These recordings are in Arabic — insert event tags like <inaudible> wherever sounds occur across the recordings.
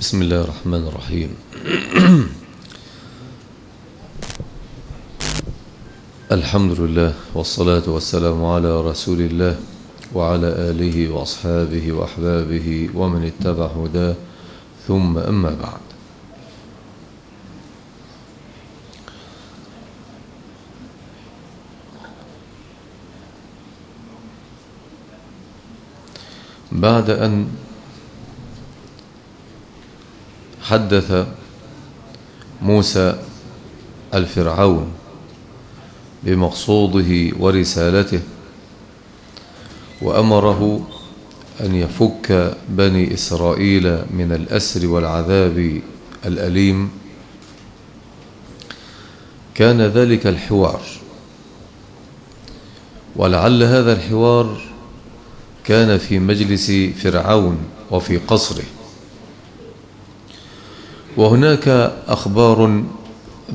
بسم الله الرحمن الرحيم. <clears throat> الحمد لله والصلاة والسلام على رسول الله وعلى آله وأصحابه وأحبابه ومن اتبع هداه. ثم أما بعد. بعد أن حدث موسى الفرعون بمقصوده ورسالته وأمره أن يفك بني إسرائيل من الأسر والعذاب الأليم. كان ذلك الحوار. ولعل هذا الحوار كان في مجلس فرعون وفي قصره. وهناك أخبار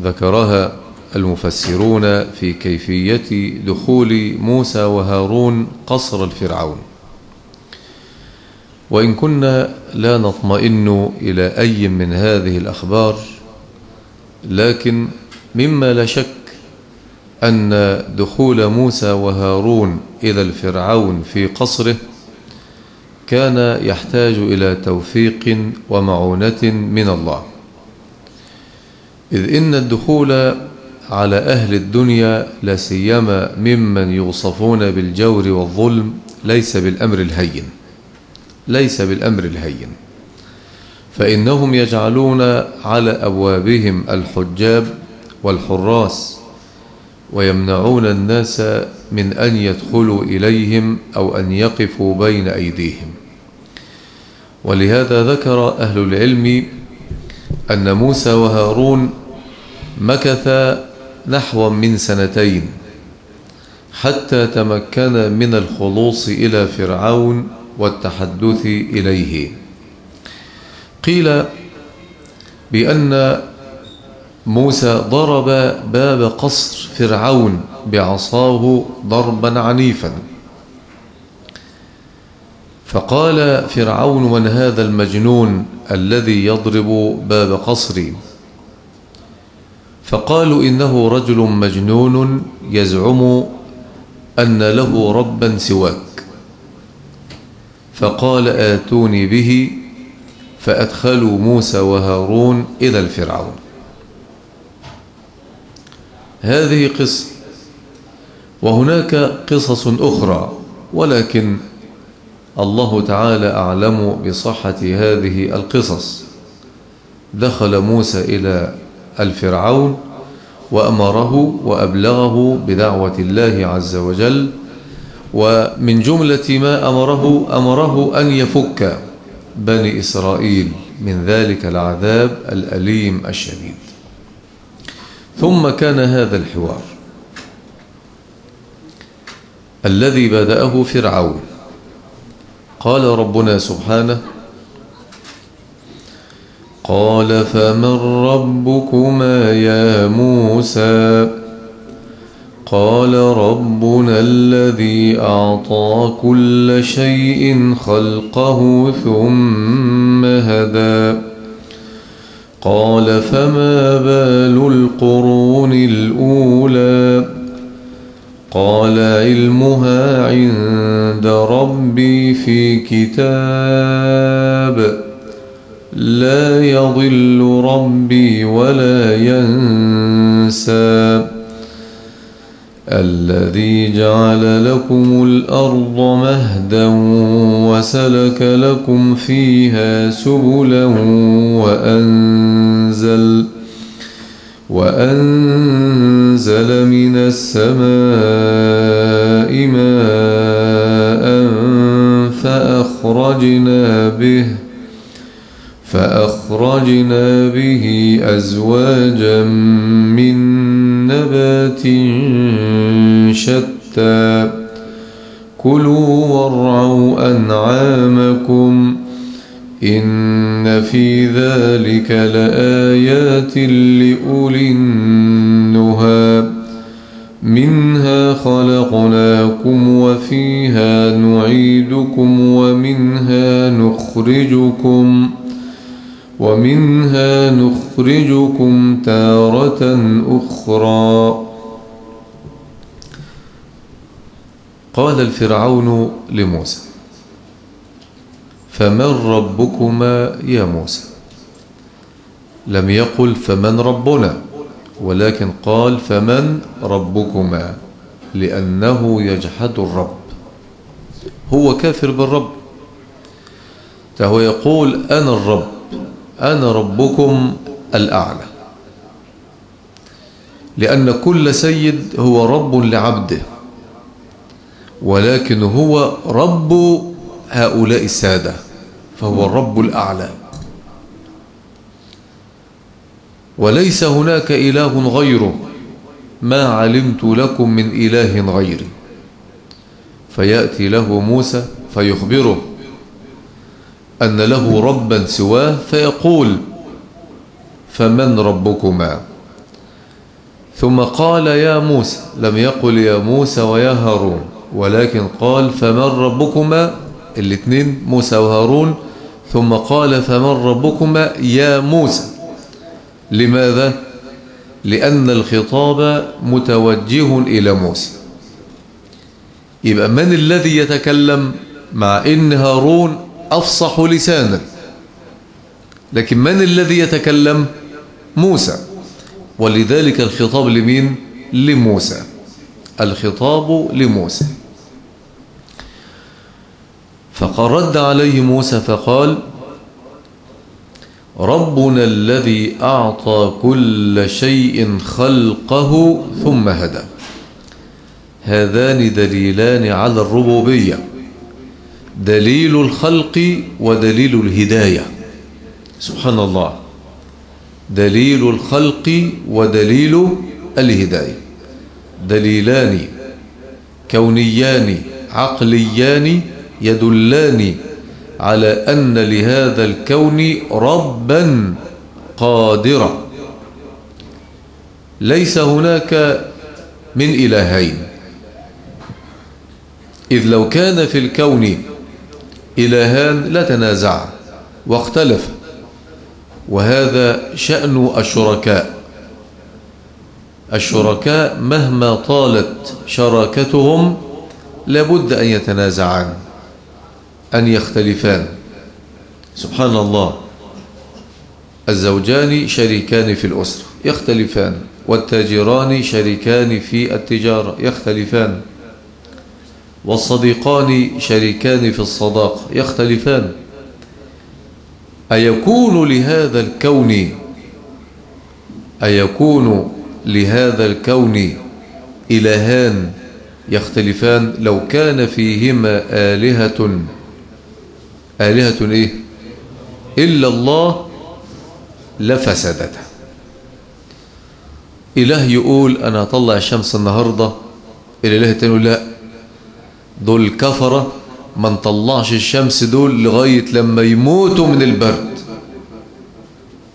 ذكرها المفسرون في كيفية دخول موسى وهارون قصر الفرعون. وإن كنا لا نطمئن إلى أي من هذه الأخبار لكن مما لا شك أن دخول موسى وهارون إلى الفرعون في قصره كان يحتاج إلى توفيق ومعونة من الله. إذ إن الدخول على أهل الدنيا لا سيما ممن يوصفون بالجور والظلم ليس بالأمر الهين ليس بالأمر الهين. فإنهم يجعلون على أبوابهم الحجاب والحراس ويمنعون الناس من أن يدخلوا إليهم أو أن يقفوا بين أيديهم. ولهذا ذكر أهل العلم أن موسى وهارون مكث نحو من سنتين حتى تمكن من الخلوص إلى فرعون والتحدث إليه. قيل بأن موسى ضرب باب قصر فرعون بعصاه ضربا عنيفا. فقال فرعون من هذا المجنون الذي يضرب باب قصري؟ فقالوا إنه رجل مجنون يزعم أن له ربا سواك. فقال آتوني به. فأدخلوا موسى وهارون إلى الفرعون. هذه قصة وهناك قصص أخرى ولكن الله تعالى أعلم بصحة هذه القصص. دخل موسى إلى الفرعون وأمره وأبلغه بدعوة الله عز وجل ومن جملة ما أمره أمره أن يفك بني إسرائيل من ذلك العذاب الأليم الشديد. ثم كان هذا الحوار الذي بدأه فرعون. قال ربنا سبحانه قال فمن ربكما يا موسى؟ قال ربنا الذي أعطى كل شيء خلقه ثم هدى. قال فما بال القرون الأولى؟ قال علمها عند ربي في كتاب لا يضل ربي ولا ينسى. الذي جعل لكم الأرض مهدا وسلك لكم فيها سبلا وأنزل وأنزل من السماء ماء فأخرجنا به فأخرجنا به أزواجا من نبات شتى. كلوا وارعوا أنعامكم إن في ذلك لآيات لأولي النهى. منها خلقناكم وفيها نعيدكم ومنها نخرجكم. ومنها نخرجكم تارة أخرى. قال الفرعون لموسى فمن ربكما يا موسى؟ لم يقل فمن ربنا؟ ولكن قال فمن ربكما؟ لأنه يجحد الرب هو كافر بالرب. فهو يقول أنا الرب. أنا ربكم الأعلى. لأن كل سيد هو رب لعبده ولكن هو رب هؤلاء السادة فهو الرب الأعلى. وليس هناك إله غيره ما علمت لكم من إله غيري. فيأتي له موسى فيخبره. أن له ربا سواه فيقول فمن ربكما؟ ثم قال يا موسى. لم يقل يا موسى ويا هارون ولكن قال فمن ربكما؟ الاثنين موسى وهارون. ثم قال فمن ربكما؟ يا موسى. لماذا؟ لأن الخطاب متوجه إلى موسى. يبقى من الذي يتكلم مع إن هارون أفصح لسانا. لكن من الذي يتكلم؟ موسى. ولذلك الخطاب لمين؟ لموسى. الخطاب لموسى. فقرد عليه موسى فقال ربنا الذي أعطى كل شيء خلقه ثم هدى. هذان دليلان على الربوبية. دليل الخلق ودليل الهداية. سبحان الله. دليل الخلق ودليل الهداية. دليلان كونيان عقليان يدلان على أن لهذا الكون ربا قادرا. ليس هناك من إلهين. إذ لو كان في الكون إلهان لتنازعا واختلف. وهذا شأن الشركاء. الشركاء مهما طالت شراكتهم لابد أن يتنازعان أن يختلفان. سبحان الله الزوجان شريكان في الأسرة يختلفان. والتاجران شريكان في التجارة يختلفان. والصديقان شريكان في الصداقة يختلفان. أيكون لهذا الكون أيكون لهذا الكون إلهان يختلفان؟ لو كان فيهما آلهة. آلهة إيه؟ إلا الله لفسدتها إله يقول أنا أطلع الشمس النهاردة الإله التاني لا. دول كفرة ما نطلعش الشمس دول لغاية لما يموتوا من البرد.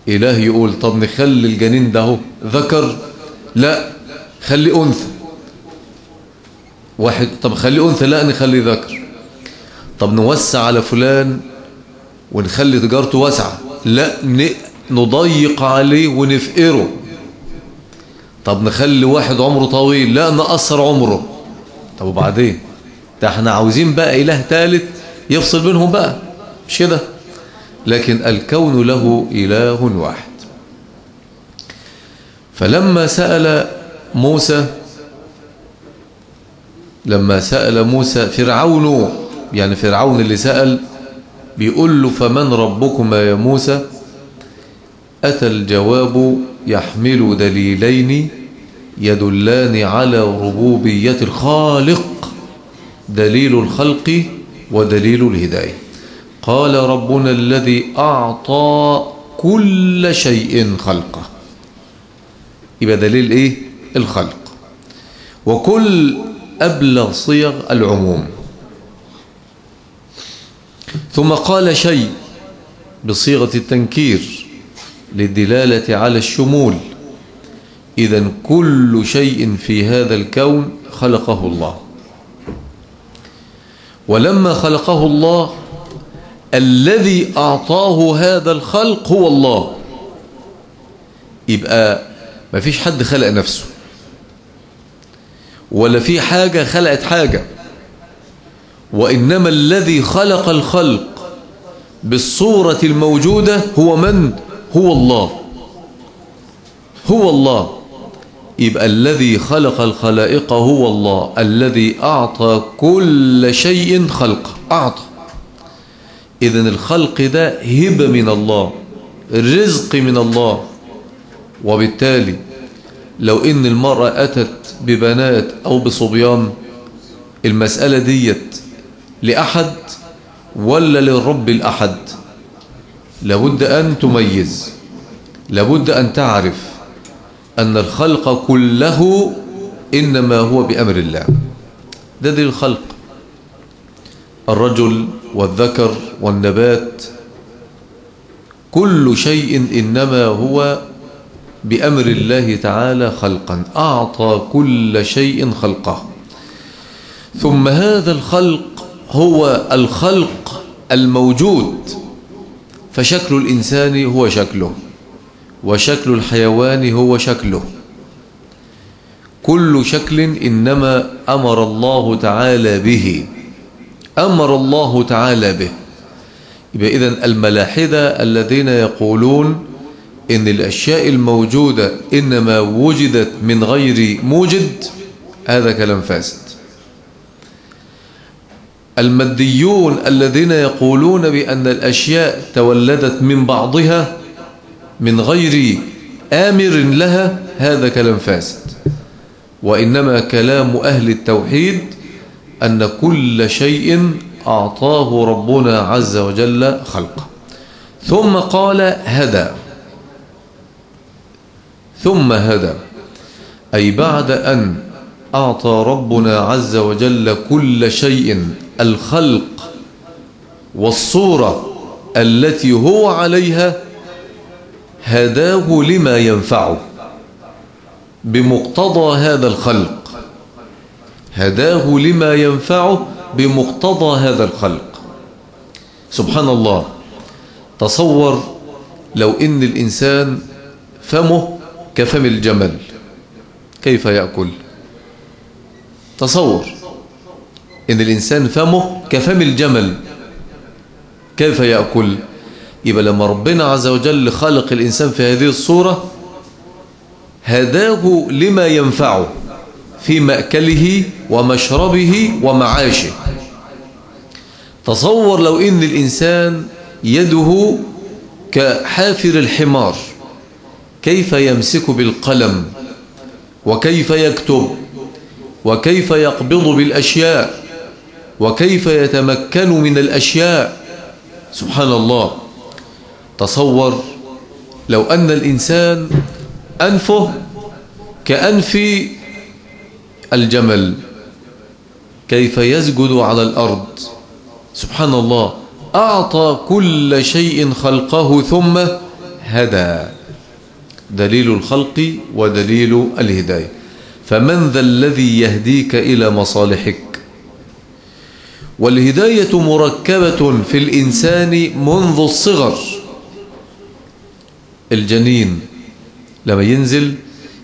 إله يقول طب نخلي الجنين ده ذكر؟ لا خلي أنثى. واحد طب خلي أنثى لا نخلي ذكر. طب نوسع على فلان ونخلي تجارته واسعة. لا نضيق عليه ونفقره. طب نخلي واحد عمره طويل لا نقصر عمره. طب وبعدين؟ ده إحنا عاوزين بقى إله ثالث يفصل بينهم بقى. مش كده؟ لكن الكون له إله واحد. فلما سأل موسى لما سأل موسى فرعون يعني فرعون اللي سأل بيقول له فمن ربكما يا موسى؟ أتى الجواب يحمل دليلين يدلان على ربوبية الخالق. دليل الخلق ودليل الهداية. قال ربنا الذي أعطى كل شيء خلقه. يبقى دليل إيه؟ الخلق. وكل أبلغ صيغ العموم. ثم قال شيء بصيغة التنكير للدلالة على الشمول. إذا كل شيء في هذا الكون خلقه الله. ولما خلقه الله الذي أعطاه هذا الخلق هو الله. يبقى ما فيش حد خلق نفسه ولا في حاجة خلقت حاجة. وإنما الذي خلق الخلق بالصورة الموجودة هو من؟ هو الله. هو الله. يبقى الذي خلق الخلائق هو الله الذي أعطى كل شيء خلقه أعطى. إذن الخلق ده هبة من الله رزق من الله. وبالتالي لو إن المرأة أتت ببنات أو بصبيان المسألة ديت لأحد ولا للرب الأحد؟ لابد أن تميز لابد أن تعرف أن الخلق كله إنما هو بأمر الله. ده دي الخلق الرجل والذكر والنبات كل شيء إنما هو بأمر الله تعالى خلقا. أعطى كل شيء خلقه. ثم هذا الخلق هو الخلق الموجود فشكل الإنسان هو شكله. وشكل الحيوان هو شكله. كل شكل إنما أمر الله تعالى به. أمر الله تعالى به. يبقى إذن الملاحدة الذين يقولون إن الأشياء الموجودة إنما وجدت من غير موجد هذا كلام فاسد. الماديون الذين يقولون بأن الأشياء تولدت من بعضها من غير آمر لها هذا كلام فاسد. وإنما كلام أهل التوحيد أن كل شيء أعطاه ربنا عز وجل خلقه. ثم قال هدى ثم هدى أي بعد أن أعطى ربنا عز وجل كل شيء الخلق والصورة التي هو عليها هداه لما ينفعه. بمقتضى هذا الخلق. هداه لما ينفعه بمقتضى هذا الخلق. سبحان الله تصور لو إن الإنسان فمه كفم الجمل. كيف يأكل؟ تصور. إن الإنسان فمه كفم الجمل. كيف يأكل؟ يبقى لما ربنا عز وجل خلق الإنسان في هذه الصورة هداه لما ينفعه في مأكله ومشربه ومعاشه. تصور لو إن الإنسان يده كحافر الحمار كيف يمسك بالقلم؟ وكيف يكتب؟ وكيف يقبض بالأشياء؟ وكيف يتمكن من الأشياء؟ سبحان الله. تصور لو أن الإنسان أنفه كأنف الجمل كيف يسجد على الأرض. سبحان الله أعطى كل شيء خلقه ثم هدى. دليل الخلق ودليل الهداية. فمن ذا الذي يهديك إلى مصالحك؟ والهداية مركبة في الإنسان منذ الصغر. الجنين لما ينزل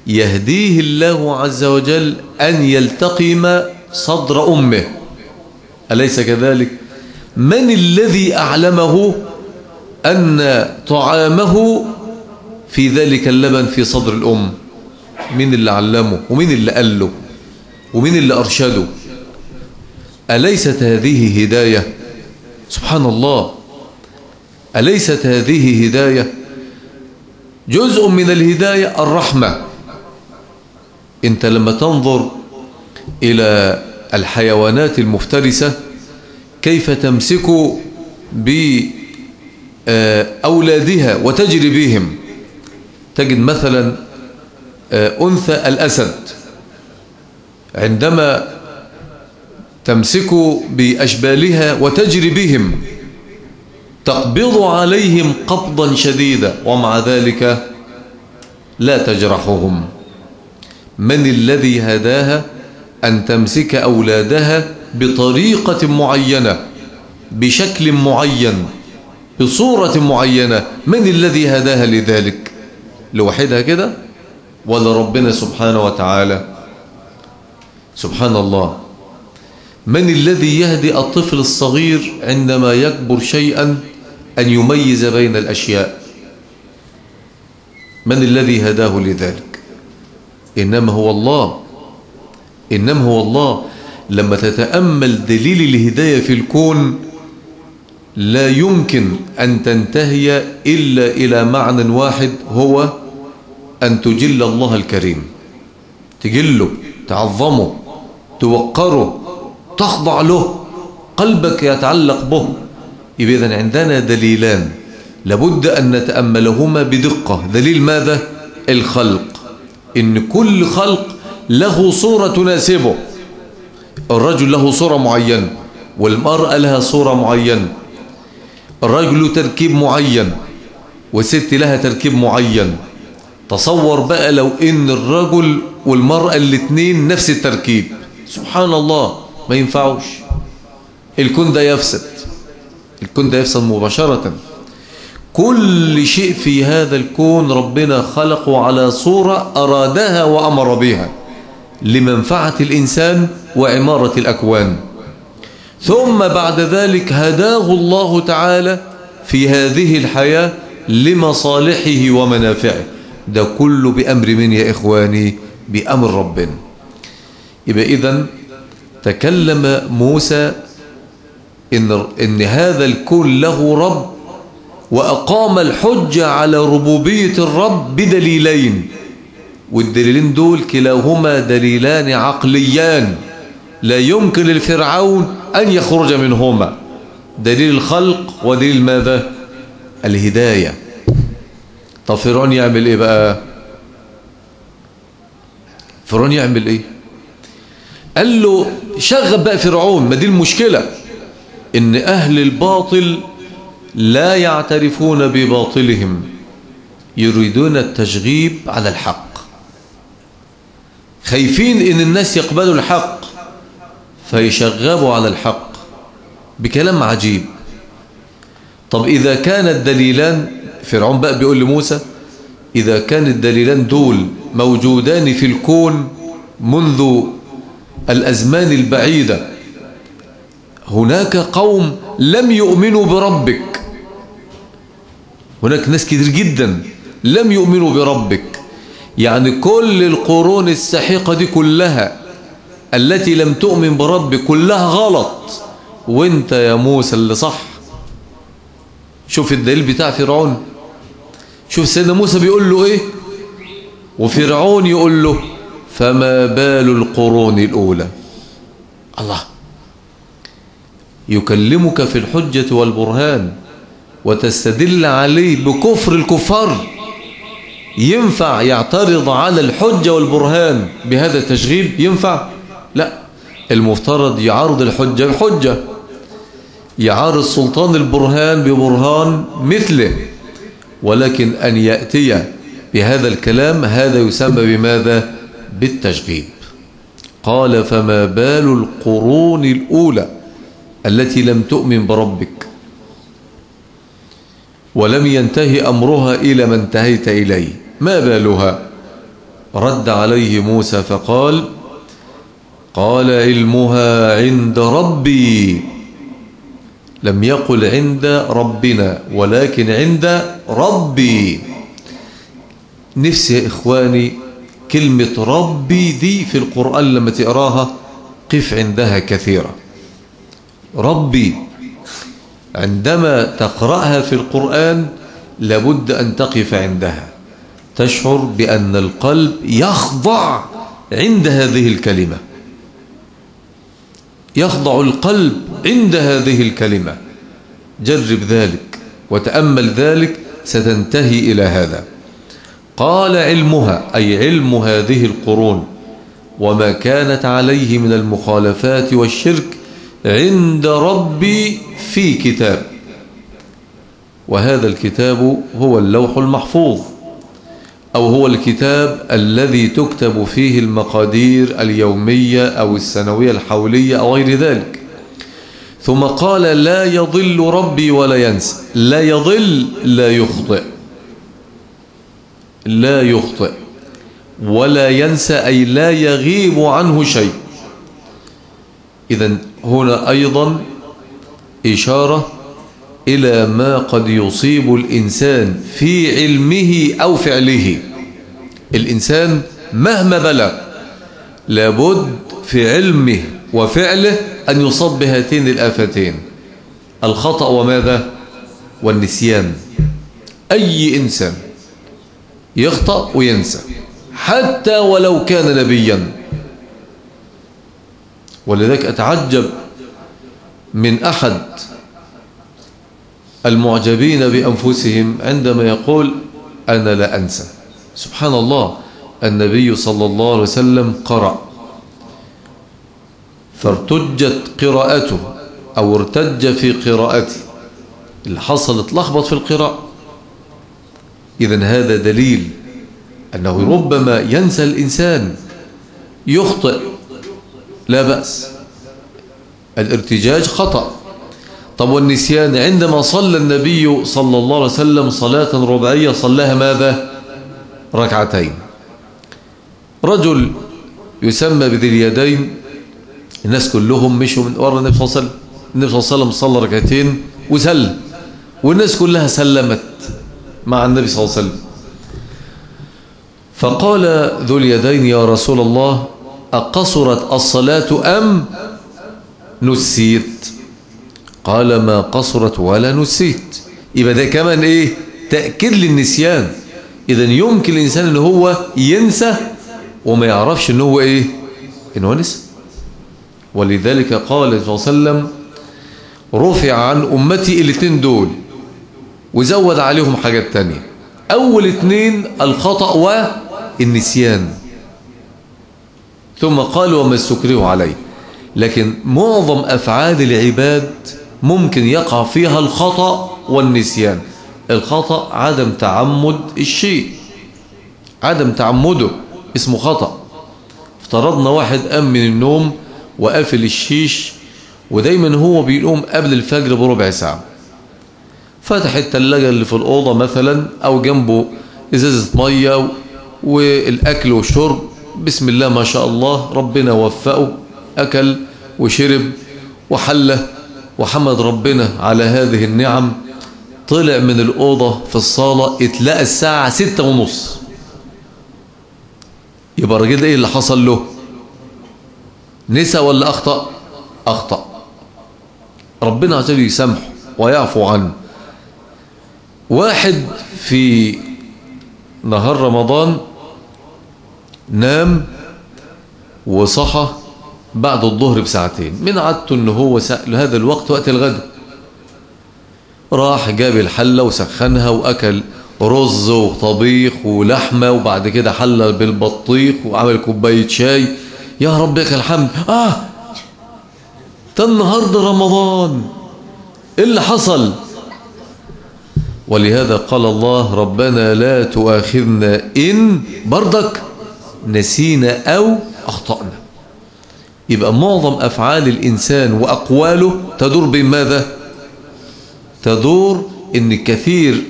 يهديه الله عز وجل أن يلتقم صدر أمه. أليس كذلك؟ من الذي أعلمه أن طعامه في ذلك اللبن في صدر الأم؟ مين اللي علمه ومين اللي قال له ومين اللي أرشده. أليست هذه هداية؟ سبحان الله. أليست هذه هداية؟ جزء من الهداية الرحمة. انت لما تنظر إلى الحيوانات المفترسة كيف تمسك بأولادها وتجري بهم؟ تجد مثلا أنثى الأسد. عندما تمسك بأشبالها وتجري بهم تقبض عليهم قبضا شديدا ومع ذلك لا تجرحهم. من الذي هداها أن تمسك أولادها بطريقة معينة بشكل معين بصورة معينة؟ من الذي هداها لذلك؟ لوحدها كده؟ ولا ربنا سبحانه وتعالى؟ سبحان الله من الذي يهدي الطفل الصغير عندما يكبر شيئا؟ أن يميز بين الأشياء. من الذي هداه لذلك؟ إنما هو الله. إنما هو الله. لما تتأمل دليل الهداية في الكون لا يمكن أن تنتهي إلا إلى معنى واحد هو أن تجل الله الكريم. تجله تعظمه توقره تخضع له قلبك يتعلق به. إذا عندنا دليلان. لابد أن نتأملهما بدقة. دليل ماذا؟ الخلق. إن كل خلق له صورة تناسبه. الرجل له صورة معينة والمرأة لها صورة معينة الرجل تركيب معين والست لها تركيب معين. تصور بقى لو إن الرجل والمرأة الاثنين نفس التركيب. سبحان الله ما ينفعوش. الكون ده يفسد. الكون ده يفسد مباشرة. كل شيء في هذا الكون ربنا خلقه على صورة أرادها وأمر بها لمنفعة الإنسان وعمارة الأكوان. ثم بعد ذلك هداه الله تعالى في هذه الحياة لمصالحه ومنافعه. ده كله بأمر من يا إخواني؟ بأمر ربنا. يبقى إذن تكلم موسى إن, إن هذا الكون له رب وأقام الحجة على ربوبية الرب بدليلين. والدليلين دول كلاهما دليلان عقليان. لا يمكن للفرعون أن يخرج منهما. دليل الخلق ودليل ماذا؟ الهداية. طب فرعون يعمل إيه بقى؟ فرعون يعمل إيه؟ قال له شغب بقى فرعون ما دي المشكلة. إن أهل الباطل لا يعترفون بباطلهم يريدون التشغيب على الحق. خايفين إن الناس يقبلوا الحق فيشغبوا على الحق بكلام عجيب. طب إذا كان الدليلان فرعون بقى بيقول لموسى إذا كان الدليلان دول موجودان في الكون منذ الأزمان البعيدة هناك قوم لم يؤمنوا بربك. هناك ناس كتير جدا لم يؤمنوا بربك. يعني كل القرون السحيقة دي كلها التي لم تؤمن بربك كلها غلط. وانت يا موسى اللي صح. شوف الدليل بتاع فرعون. شوف سيدنا موسى بيقول له إيه؟ وفرعون يقول له فما بال القرون الأولى. الله. يكلمك في الحجة والبرهان وتستدل عليه بكفر الكفار. ينفع يعترض على الحجة والبرهان بهذا التشغيب ينفع. لا. المفترض يعارض الحجة بحجة. يعارض سلطان البرهان ببرهان مثله. ولكن أن يأتي بهذا الكلام هذا يسمى بماذا؟ بالتشغيب قال فما بال القرون الأولى التي لم تؤمن بربك ولم ينتهي أمرها إلى ما انتهيت إليه. ما بالها؟ رد عليه موسى فقال قال علمها عند ربي. لم يقل عند ربنا ولكن عند ربي. نفسي يا إخواني كلمة ربي دي في القرآن لما تقراها قف عندها كثيرا ربي عندما تقرأها في القرآن لابد أن تقف عندها. تشعر بأن القلب يخضع عند هذه الكلمة. يخضع القلب عند هذه الكلمة. جرب ذلك وتأمل ذلك ستنتهي إلى هذا. قال علمها أي علم هذه القرون وما كانت عليه من المخالفات والشرك عند ربي في كتاب. وهذا الكتاب هو اللوح المحفوظ أو هو الكتاب الذي تكتب فيه المقادير اليومية أو السنوية الحولية أو غير ذلك. ثم قال لا يضل ربي ولا ينسى. لا يضل لا يخطئ. لا يخطئ. ولا ينسى أي لا يغيب عنه شيء. إذا هنا أيضا إشارة إلى ما قد يصيب الإنسان في علمه أو فعله. الإنسان مهما بلغ لابد في علمه وفعله أن يصاب بهاتين الآفتين الخطأ وماذا؟ والنسيان. أي إنسان يخطأ وينسى حتى ولو كان نبيا. ولذلك أتعجب من أحد المعجبين بأنفسهم عندما يقول أنا لا أنسى. سبحان الله النبي صلى الله عليه وسلم قرأ. فارتجت قراءته أو ارتج في قراءته اللي حصلت لخبط في القراءة. إذن هذا دليل أنه ربما ينسى الإنسان يخطئ. لا بأس. الارتجاج خطأ. طب والنسيان عندما صلى النبي صلى الله عليه وسلم صلاة ربعية صلاها ماذا؟ ركعتين. رجل يسمى بذي اليدين الناس كلهم مشوا من ورا النبي صلى الله عليه وسلم النبي صلى الله عليه وسلم صلى ركعتين وسلم والناس كلها سلمت مع النبي صلى الله عليه وسلم. فقال ذو اليدين يا رسول الله أقصرت الصلاة أم نسيت؟ قال ما قصرت ولا نسيت. يبقى ده كمان إيه؟ تأكيد للنسيان. إذا يمكن الإنسان إن هو ينسى وما يعرفش إن هو إيه؟ إن هو نسى. ولذلك قال صلى الله عليه وسلم رفع عن أمتي الاثنين دول وزود عليهم حاجات تانية. أول اثنين الخطأ والنسيان. ثم قال وما استكره عليه. لكن معظم أفعال العباد ممكن يقع فيها الخطأ والنسيان. الخطأ عدم تعمد الشيء. عدم تعمده. اسمه خطأ. افترضنا واحد قام من النوم وقافل الشيش ودايما هو بيقوم قبل الفجر بربع ساعة. فتح التلاجة اللي في الأوضة مثلا أو جنبه إزازة مية والأكل والشرب. بسم الله ما شاء الله. ربنا وفقه أكل وشرب وحله وحمد ربنا على هذه النعم. طلع من الأوضة في الصالة اتلقى الساعة ستة ونص. يبقى الراجل ده إيه اللي حصل له؟ نسى ولا أخطأ؟ أخطأ. ربنا عز وجل يسامحه ويعفو عنه. واحد في نهار رمضان نام وصحى بعد الظهر بساعتين. من عادته ان هو هذا الوقت وقت الغداء راح جاب الحلة وسخنها وأكل رز وطبيخ ولحمة وبعد كده حلة بالبطيخ وعمل كوباية شاي. يا رب لك الحمد. آه! ده النهاردة رمضان. إيه اللي حصل؟ ولهذا قال الله ربنا لا تؤاخذنا إن بردك. نسينا أو أخطأنا. يبقى معظم أفعال الإنسان وأقواله تدور بين ماذا؟ تدور إن كثير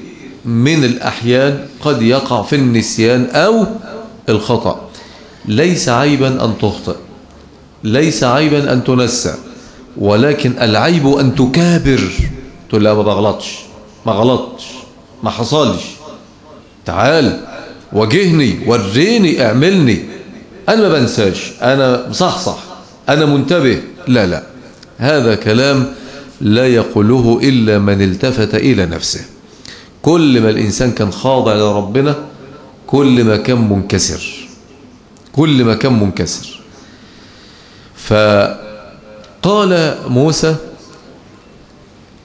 من الأحيان قد يقع في النسيان أو الخطأ. ليس عيبا أن تخطئ. ليس عيبا أن تنسى. ولكن العيب أن تكابر. تقول لا ما بغلطش. ما غلطش. ما حصلش. تعال. واجهني وريني اعملني. أنا ما بنساش. أنا مصحصح أنا منتبه. لا لا. هذا كلام لا يقوله إلا من التفت إلى نفسه. كل ما الإنسان كان خاضع لربنا كل ما كان منكسر. كل ما كان منكسر. فقال موسى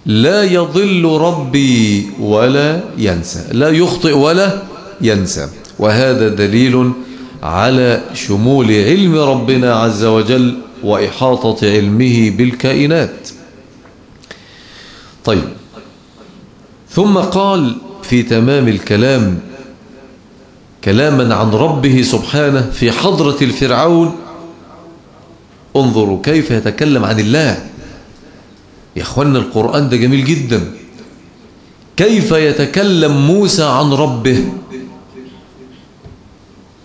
لا يضل ربي ولا ينسى. لا يخطئ ولا ينسى. وهذا دليل على شمول علم ربنا عز وجل وإحاطة علمه بالكائنات. طيب. ثم قال في تمام الكلام كلاما عن ربه سبحانه في حضرة الفرعون انظروا كيف يتكلم عن الله. يا أخوانا القرآن ده جميل جدا. كيف يتكلم موسى عن ربه؟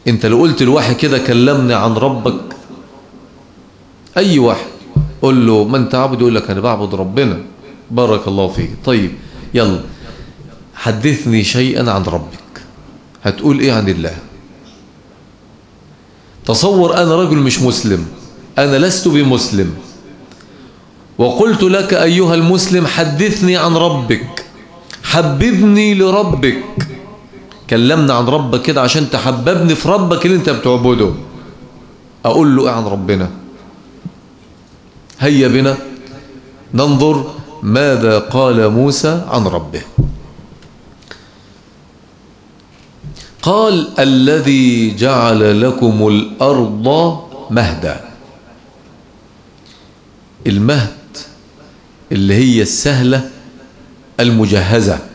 انت لو قلت لواحد كده كلمني عن ربك أي واحد قول له من تعبد يقول لك أنا بعبد ربنا بارك الله فيك. طيب يلا. حدثني شيئا عن ربك. هتقول إيه عن الله؟ تصور أنا رجل مش مسلم أنا لست بمسلم. وقلت لك أيها المسلم حدثني عن ربك. حببني لربك. كلمنا عن ربك كده عشان تحببني في ربك اللي انت بتعبده. أقول له إيه عن ربنا؟ هيا بنا ننظر ماذا قال موسى عن ربه. قال الذي جعل لكم الأرض مهدا. المهد اللي هي السهلة المجهزة.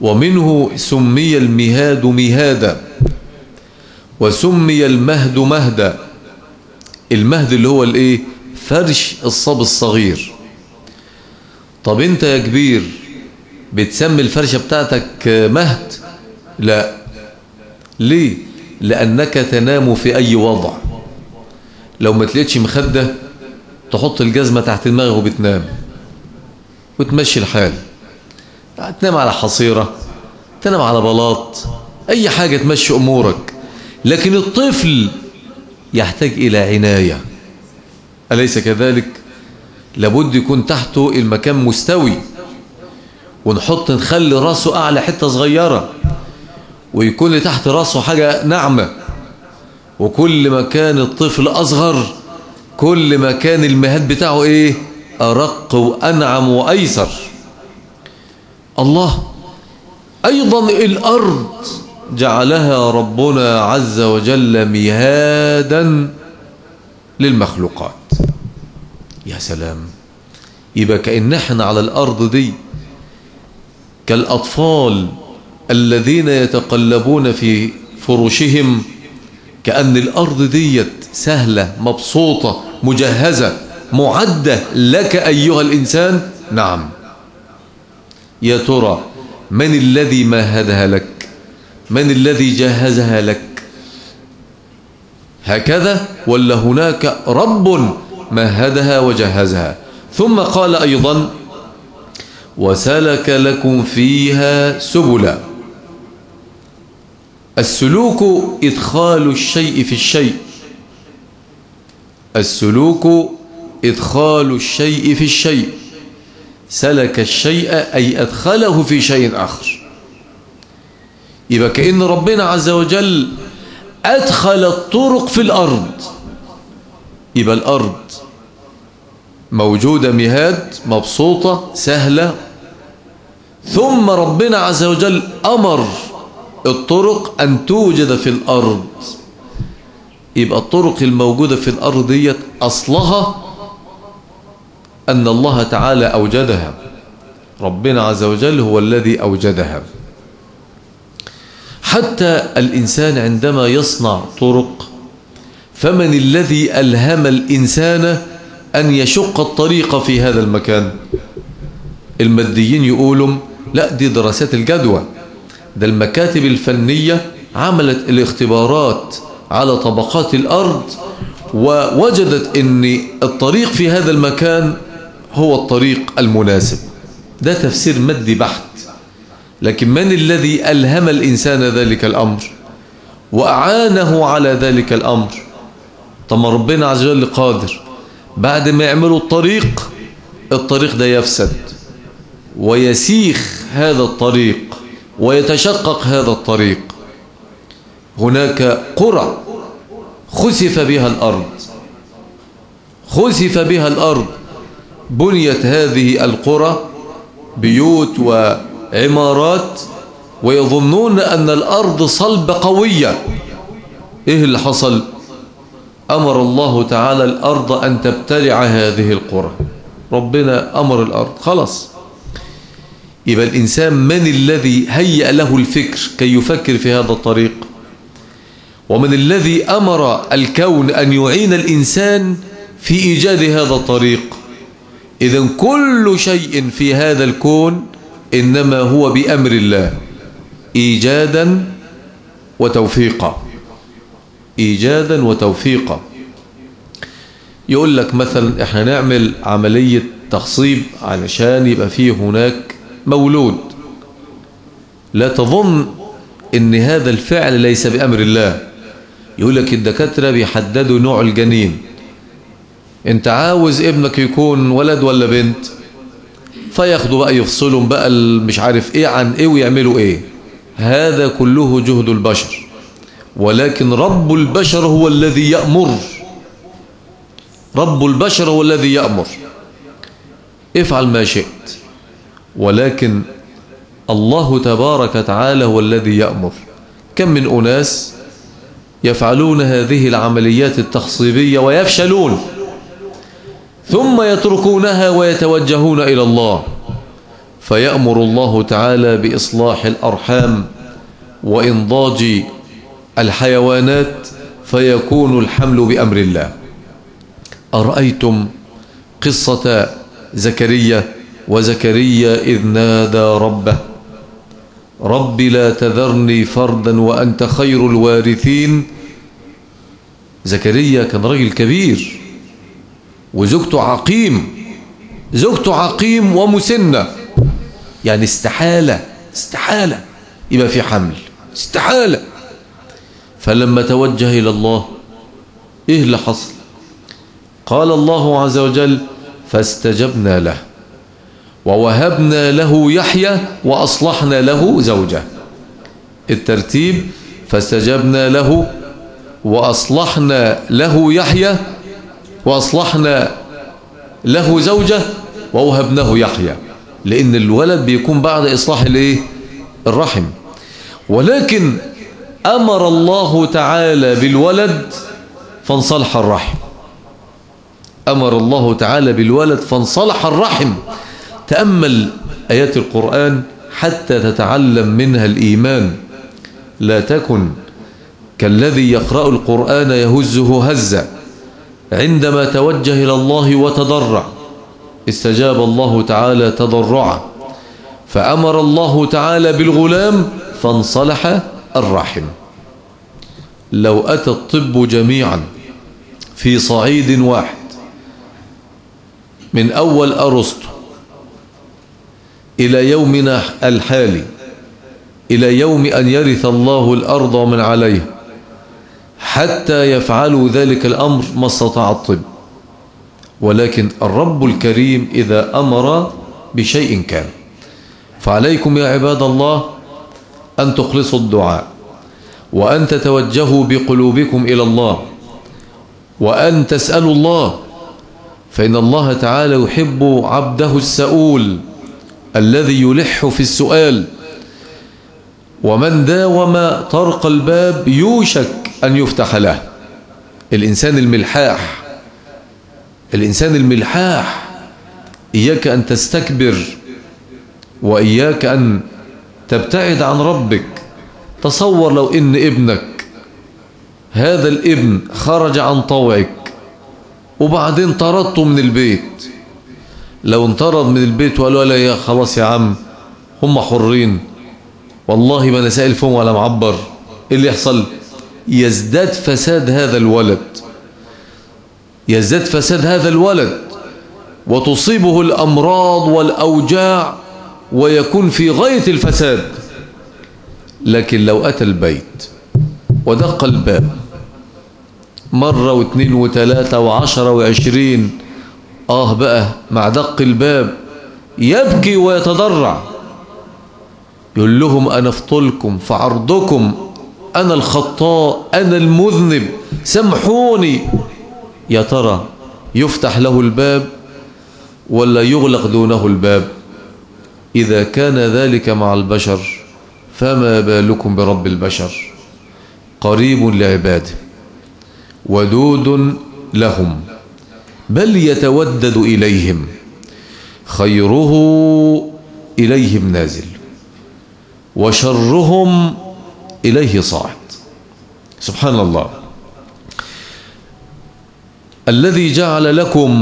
ومنه سمي المهاد مهادا وسمي المهد مهدا. المهد اللي هو الايه؟ فرش الصب الصغير. طب انت يا كبير بتسمي الفرشة بتاعتك مهد؟ لا. ليه؟ لأنك تنام في أي وضع. لو ما تلقيتش مخدة تحط الجزمة تحت دماغه وبتنام. وتمشي الحال. تنام على حصيرة تنام على بلاط أي حاجة تمشي أمورك. لكن الطفل يحتاج إلى عناية. أليس كذلك؟ لابد يكون تحته المكان مستوي. ونحط نخلي راسه أعلى حتة صغيرة. ويكون تحت راسه حاجة ناعمة. وكل ما كان الطفل أصغر كل ما كان المهاد بتاعه إيه؟ أرق وأنعم وأيسر. الله. أيضا الأرض جعلها ربنا عز وجل مهادا للمخلوقات. يا سلام. يبقى كأن إحنا على الأرض دي كالأطفال الذين يتقلبون في فرشهم كأن الأرض ديت سهلة مبسوطة مجهزة معدة لك أيها الإنسان. نعم. يا ترى من الذي مهدها لك؟ من الذي جهزها لك؟ هكذا ولا هناك رب مهدها وجهزها. ثم قال أيضا وسلك لكم فيها سبلا. السلوك إدخال الشيء في الشيء. السلوك إدخال الشيء في الشيء. سلك الشيء أي أدخله في شيء آخر. يبقى كأن ربنا عز وجل أدخل الطرق في الأرض. يبقى الأرض موجودة مهاد مبسوطة سهلة. ثم ربنا عز وجل أمر الطرق أن توجد في الأرض. يبقى الطرق الموجودة في الأرض ديت أصلها أن الله تعالى أوجدها. ربنا عز وجل هو الذي أوجدها. حتى الإنسان عندما يصنع طرق فمن الذي ألهم الإنسان أن يشق الطريق في هذا المكان؟ الماديين يقولوا لا دي دراسات الجدوى. ده المكاتب الفنية عملت الاختبارات على طبقات الأرض ووجدت أن الطريق في هذا المكان هو الطريق المناسب. ده تفسير مادي بحت. لكن من الذي ألهم الإنسان ذلك الأمر؟ وأعانه على ذلك الأمر؟ طب ربنا عز وجل قادر. بعد ما يعملوا الطريق الطريق ده يفسد. ويسيخ هذا الطريق ويتشقق هذا الطريق. هناك قرى خسف بها الأرض. خسف بها الأرض. بنيت هذه القرى بيوت وعمارات ويظنون أن الأرض صلب قوية. إيه اللي حصل؟ أمر الله تعالى الأرض أن تبتلع هذه القرى. ربنا أمر الأرض. خلاص. يبقى الإنسان من الذي هيأ له الفكر كي يفكر في هذا الطريق؟ ومن الذي أمر الكون أن يعين الإنسان في إيجاد هذا الطريق؟ إذا كل شيء في هذا الكون إنما هو بأمر الله إيجادا وتوفيقا. إيجادا وتوفيقا. يقول لك مثلا إحنا نعمل عملية تخصيب علشان يبقى فيه هناك مولود. لا تظن إن هذا الفعل ليس بأمر الله. يقول لك الدكاترة بيحددوا نوع الجنين. انت عاوز ابنك يكون ولد ولا بنت؟ فياخدوا بقى يفصلهم بقى مش عارف إيه عن إيه ويعملوا إيه. هذا كله جهد البشر. ولكن رب البشر هو الذي يأمر. رب البشر هو الذي يأمر. افعل ما شئت. ولكن الله تبارك وتعالى هو الذي يأمر. كم من أناس يفعلون هذه العمليات التخصيبية ويفشلون. ثم يتركونها ويتوجهون إلى الله. فيأمر الله تعالى بإصلاح الأرحام وإنضاج الحيوانات فيكون الحمل بأمر الله. أرأيتم قصة زكريا وزكريا إذ نادى ربه رب لا تذرني فردا وأنت خير الوارثين. زكريا كان رجل كبير. وزوجته عقيم زوجته عقيم ومسنة. يعني استحالة استحالة. يبقى في حمل استحالة. فلما توجه إلى الله إيه اللي حصل؟ قال الله عز وجل فاستجبنا له ووهبنا له يحيى وأصلحنا له زوجه. الترتيب فاستجبنا له وأصلحنا له يحيى وأصلحنا له زوجة ووهبناه يحيى لأن الولد بيكون بعد إصلاح الإيه؟ الرحم. ولكن أمر الله تعالى بالولد فانصلح الرحم. أمر الله تعالى بالولد فانصلح الرحم. تأمل آيات القرآن حتى تتعلم منها الإيمان. لا تكن كالذي يقرأ القرآن يهزه هزا عندما توجه إلى الله وتضرع. استجاب الله تعالى تضرعا. فأمر الله تعالى بالغلام فانصلح الرحم لو أتى الطب جميعا في صعيد واحد من أول أرسطو إلى يومنا الحالي إلى يوم أن يرث الله الأرض ومن عليها حتى يفعلوا ذلك الأمر ما استطاع الطب. ولكن الرب الكريم إذا أمر بشيء كان. فعليكم يا عباد الله أن تخلصوا الدعاء وأن تتوجهوا بقلوبكم إلى الله وأن تسألوا الله فإن الله تعالى يحب عبده السؤول الذي يلح في السؤال. ومن داوم طرق الباب يوشك أن يفتح له. الإنسان الملحاح الإنسان الملحاح إياك أن تستكبر وإياك أن تبتعد عن ربك. تصور لو إن ابنك هذا الابن خرج عن طوعك وبعدين طردته من البيت. لو انطرد من البيت وقالوا لا يا خلاص يا عم هم حرين. والله ما أنا سائل ولا معبر. إيه اللي يحصل؟ يزداد فساد هذا الولد. يزداد فساد هذا الولد. وتصيبه الأمراض والأوجاع ويكون في غاية الفساد. لكن لو أتى البيت ودق الباب مرة واثنين وثلاثة وعشرة وعشرين آه بقى مع دق الباب يبكي ويتضرع. يقول لهم أنا فطلكم فعرضكم أنا الخطاء أنا المذنب. سامحوني. يا ترى يفتح له الباب ولا يغلق دونه الباب؟ إذا كان ذلك مع البشر فما بالكم برب البشر؟ قريب لعباده ودود لهم بل يتودد إليهم. خيره إليهم نازل وشرهم إليه صاعد سبحان الله. الذي جعل لكم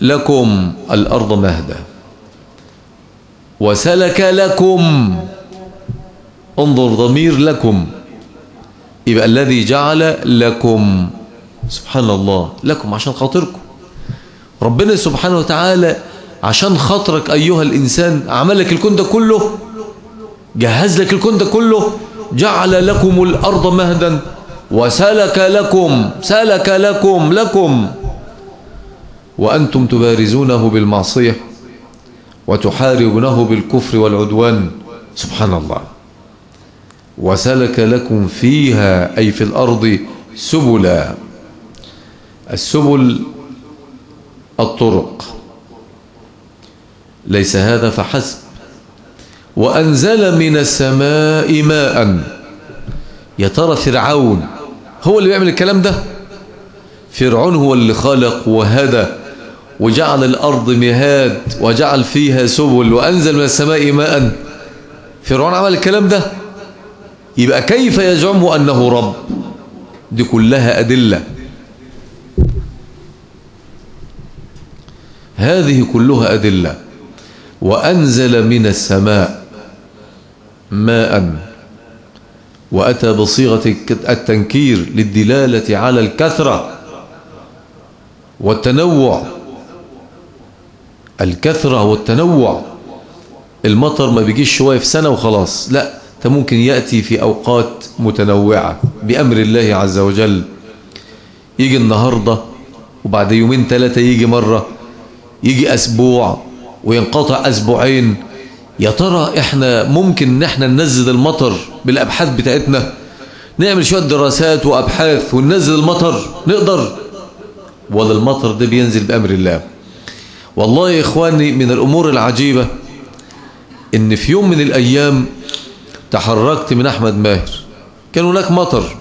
لكم الأرض مهدا. وسلك لكم انظر ضمير لكم. يبقى الذي جعل لكم سبحان الله لكم عشان خاطركم. ربنا سبحانه وتعالى عشان خاطرك أيها الإنسان عمل لك الكون ده كله جهز لك الكون ده كله جعل لكم الأرض مهدا وسلك لكم سلك لكم لكم. وأنتم تبارزونه بالمعصية وتحاربونه بالكفر والعدوان. سبحان الله. وسلك لكم فيها أي في الأرض سبلا. السبل الطرق. ليس هذا فحسب. وأنزل من السماء ماء. يا ترى فرعون هو اللي بيعمل الكلام ده؟ فرعون هو اللي خلق وهدى وجعل الأرض مهاد وجعل فيها سبل وأنزل من السماء ماء. فرعون عمل الكلام ده؟ يبقى كيف يزعم أنه رب؟ دي كلها أدلة. هذه كلها أدلة. وأنزل من السماء ماء. وأتى بصيغة التنكير للدلالة على الكثرة والتنوع. الكثرة والتنوع. المطر ما بيجيش شوية في سنة وخلاص. لا ده ممكن يأتي في أوقات متنوعة بأمر الله عز وجل. يجي النهاردة وبعد يومين ثلاثة يجي مرة يجي أسبوع وينقطع أسبوعين. يا ترى إحنا ممكن ان إحنا ننزل المطر بالأبحاث بتاعتنا؟ نعمل شوية دراسات وأبحاث وننزل المطر نقدر. ولا المطر ده بينزل بأمر الله. والله يا إخواني من الأمور العجيبة إن في يوم من الأيام تحركت من أحمد ماهر. كان هناك مطر.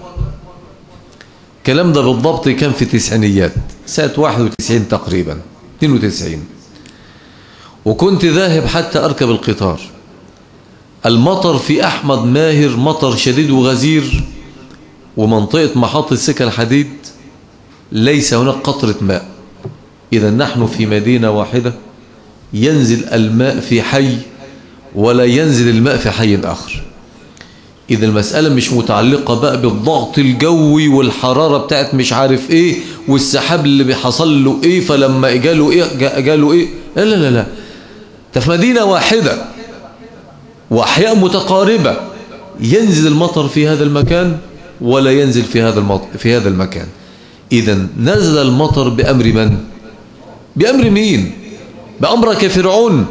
الكلام ده بالضبط كان في التسعينيات سنة 91 تقريبا 92 وكنت ذاهب حتى أركب القطار. المطر في أحمد ماهر مطر شديد وغزير ومنطقة محطة سكة الحديد ليس هناك قطرة ماء. إذا نحن في مدينة واحدة ينزل الماء في حي ولا ينزل الماء في حي آخر. إذا المسألة مش متعلقة بقى بالضغط الجوي والحرارة بتاعت مش عارف إيه والسحاب اللي بيحصل له إيه فلما إجاله إيه جاله إيه؟ لا لا لا. ده في مدينة واحدة وأحياء متقاربة. ينزل المطر في هذا المكان ولا ينزل في هذا في هذا المكان. إذا نزل المطر بأمر من؟ بأمر مين؟ بأمرك فرعون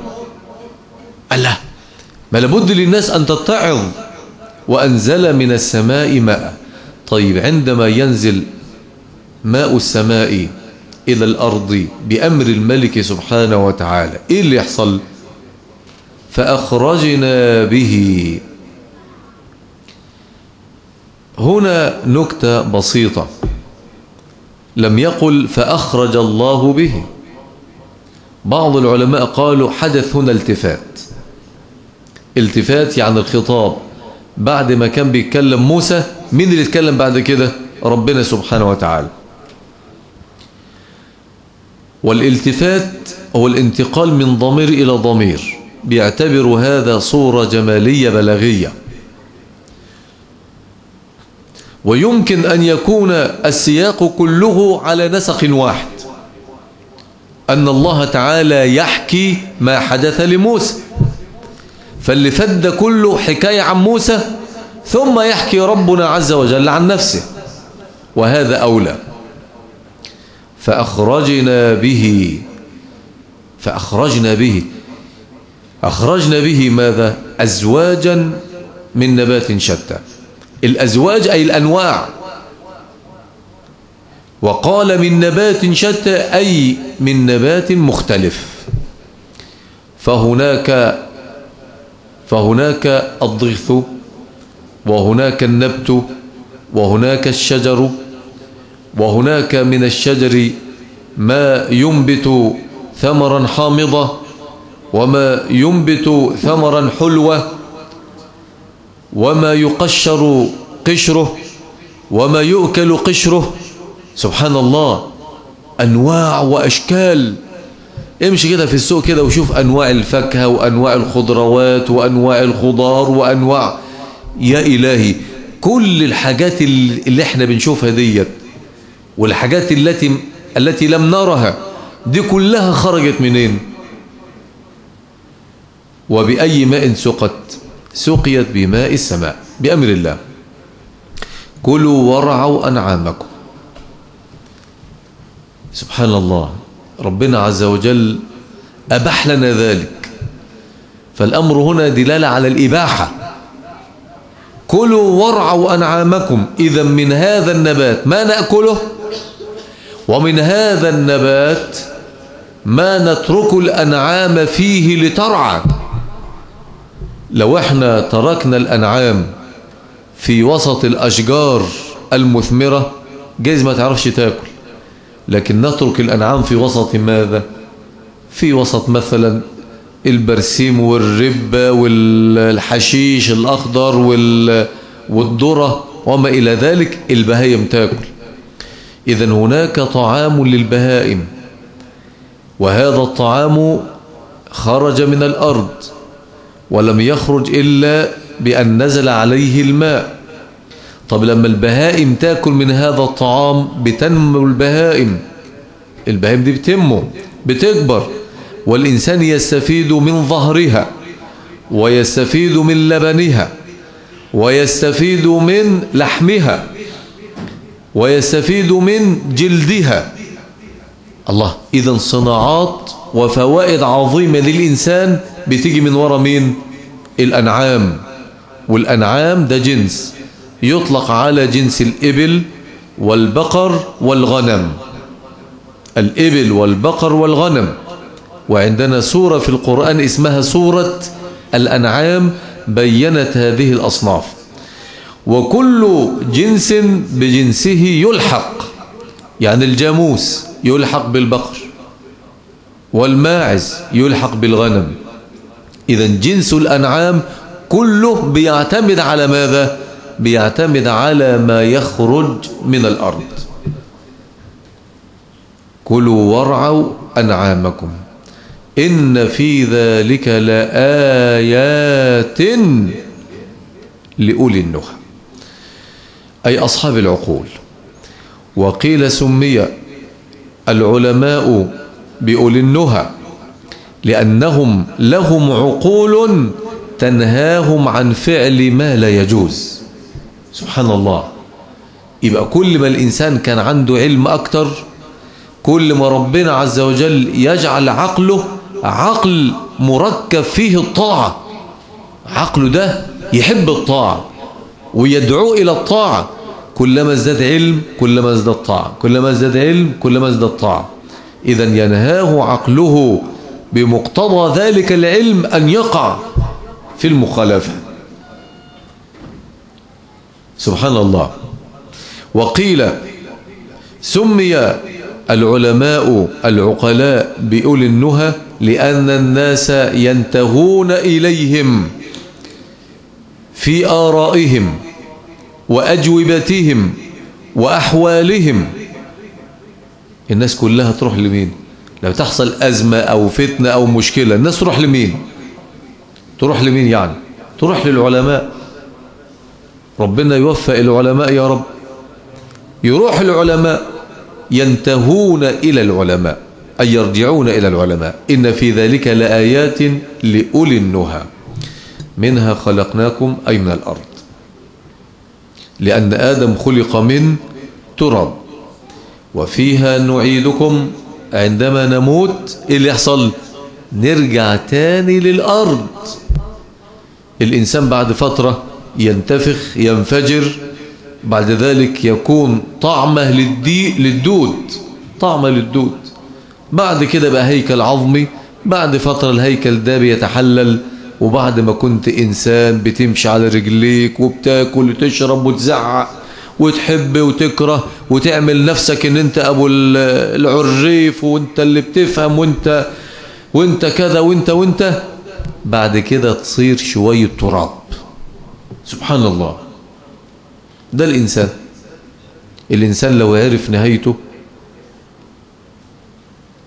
الله ما لابد للناس أن تتعظ. وأنزل من السماء ماء. طيب عندما ينزل ماء السماء إلى الأرض بأمر الملك سبحانه وتعالى. إيه اللي يحصل؟ فأخرجنا به. هنا نكتة بسيطة. لم يقل فأخرج الله به. بعض العلماء قالوا حدث هنا التفات. التفات يعني الخطاب. بعد ما كان بيتكلم موسى مين اللي يتكلم بعد كده؟ ربنا سبحانه وتعالى. والالتفات هو الانتقال من ضمير إلى ضمير بيعتبر هذا صورة جمالية بلاغية. ويمكن أن يكون السياق كله على نسق واحد أن الله تعالى يحكي ما حدث لموسى. فاللي فد كله حكاية عن موسى ثم يحكي ربنا عز وجل عن نفسه وهذا أولى. فأخرجنا به. فأخرجنا به. أخرجنا به ماذا؟ أزواجا من نبات شتى. الأزواج أي الأنواع. وقال من نبات شتى أي من نبات مختلف. فهناك فهناك الضغث وهناك النبت وهناك الشجر وهناك من الشجر ما ينبت ثمرا حامضة وما ينبت ثمرا حلوة وما يقشر قشره وما يؤكل قشره. سبحان الله أنواع وأشكال. امشي كده في السوق كده وشوف أنواع الفاكهة وأنواع الخضروات وأنواع الخضار وأنواع. يا إلهي كل الحاجات اللي إحنا بنشوفها ديت والحاجات التي التي لم نرها دي كلها خرجت منين؟ وبأي ماء سقت؟ سقيت بماء السماء بأمر الله. كلوا وارعوا أنعامكم. سبحان الله ربنا عز وجل أبح لنا ذلك. فالأمر هنا دلالة على الإباحة. كلوا وارعوا أنعامكم. إذا من هذا النبات ما نأكله؟ ومن هذا النبات ما نترك الأنعام فيه لترعى. لو إحنا تركنا الأنعام في وسط الأشجار المثمرة جايز ما تعرفش تاكل. لكن نترك الأنعام في وسط ماذا؟ في وسط مثلا البرسيم والربة والحشيش الأخضر والذرة وما إلى ذلك البهايم تاكل. إذا هناك طعام للبهائم وهذا الطعام خرج من الأرض ولم يخرج إلا بأن نزل عليه الماء. طب لما البهائم تاكل من هذا الطعام بتنمو البهائم البهائم دي بتنمو بتكبر والإنسان يستفيد من ظهرها ويستفيد من لبنها ويستفيد من لحمها ويستفيد من جلدها. الله إذا صناعات وفوائد عظيمة للإنسان بتيجي من وراء مين؟ الأنعام. والأنعام ده جنس. يطلق على جنس الإبل والبقر والغنم. الإبل والبقر والغنم. وعندنا سورة في القرآن اسمها سورة الأنعام بينت هذه الأصناف. وكل جنس بجنسه يلحق يعني الجاموس يلحق بالبقر والماعز يلحق بالغنم. إذا جنس الأنعام كله بيعتمد على ماذا؟ بيعتمد على ما يخرج من الأرض. كلوا وارعوا أنعامكم إن في ذلك لآيات لأولي النهى. أي أصحاب العقول. وقيل سمي العلماء بأولي النهى لأنهم لهم عقول تنهاهم عن فعل ما لا يجوز. سبحان الله. يبقى كل ما الإنسان كان عنده علم أكتر كل ما ربنا عز وجل يجعل عقله عقل مركب فيه الطاعة عقله ده يحب الطاعة. ويدعو إلى الطاعة. كلما ازداد علم كلما ازداد طاعة كلما ازداد علم كلما ازداد طاعة إذا ينهاه عقله بمقتضى ذلك العلم أن يقع في المخالفة. سبحان الله. وقيل سمي العلماء العقلاء بأولي النهى لأن الناس ينتهون إليهم. في آرائهم وأجوبتهم وأحوالهم. الناس كلها تروح لمين؟ لو تحصل أزمة أو فتنة أو مشكلة الناس تروح لمين؟ تروح لمين يعني؟ تروح للعلماء. ربنا يوفق العلماء يا رب. يروح العلماء ينتهون إلى العلماء أي يرجعون إلى العلماء. إن في ذلك لآيات لأولي النهى. منها خلقناكم أي من الأرض. لأن آدم خلق من تراب وفيها نعيدكم عندما نموت إيه اللي يحصل. نرجع تاني للأرض. الإنسان بعد فترة ينتفخ ينفجر بعد ذلك يكون طعمه للدود طعمه للدود. بعد كده بقى هيكل عظمي بعد فترة الهيكل ده بيتحلل. وبعد ما كنت إنسان بتمشي على رجليك وبتاكل وتشرب وتزعق وتحب وتكره وتعمل نفسك إن أنت أبو العريف وأنت اللي بتفهم وانت وأنت كذا وانت وأنت. بعد كده تصير شوية تراب. سبحان الله. ده الإنسان. الإنسان لو عرف نهايته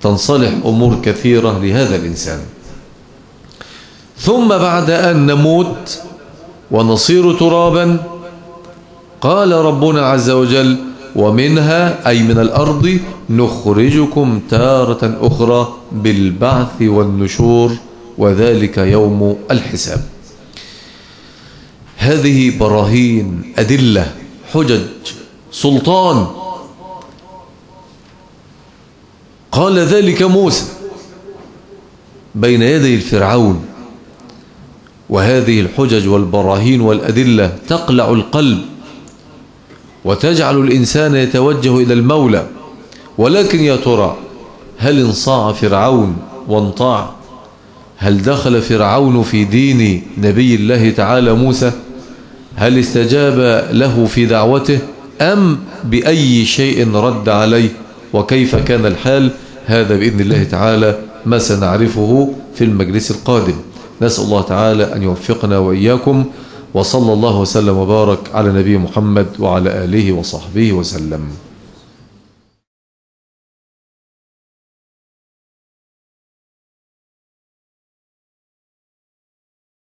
تنصلح أمور كثيرة لهذا الإنسان. ثم بعد أن نموت ونصير ترابا قال ربنا عز وجل ومنها أي من الأرض نخرجكم تارة أخرى بالبعث والنشور وذلك يوم الحساب. هذه براهين أدلة حجج سلطان. قال ذلك موسى بين يدي الفرعون. وهذه الحجج والبراهين والأدلة تقلع القلب وتجعل الإنسان يتوجه إلى المولى. ولكن يا ترى هل انصاع فرعون وانطاع؟ هل دخل فرعون في دين نبي الله تعالى موسى؟ هل استجاب له في دعوته؟ أم بأي شيء رد عليه؟ وكيف كان الحال؟ هذا بإذن الله تعالى ما سنعرفه في المجلس القادم. نسأل الله تعالى أن يوفقنا وإياكم وصلى الله وسلم وبارك على نبي محمد وعلى آله وصحبه وسلم.